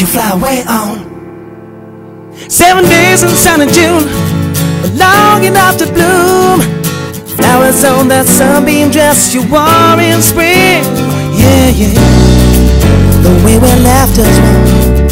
you fly away on. Seven days in sunny June, long enough to bloom. Flowers on that sunbeam dress you wore in spring. Yeah, yeah. The way we left us.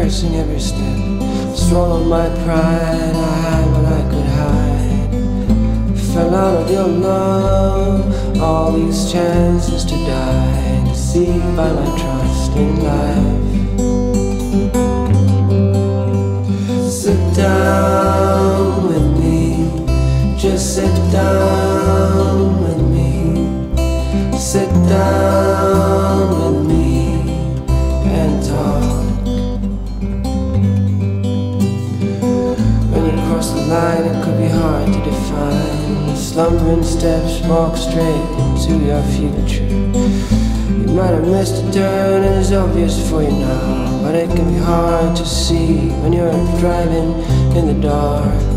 cursing every step. Swallowed my pride, I hide what I could hide. Fell out of your love, all these chances to die. Deceived by my trust in life. Sit down with me, just sit down with me. Sit down slumbering steps walk straight into your future. You might have missed a turn and it's obvious for you now, but it can be hard to see when you're driving in the dark.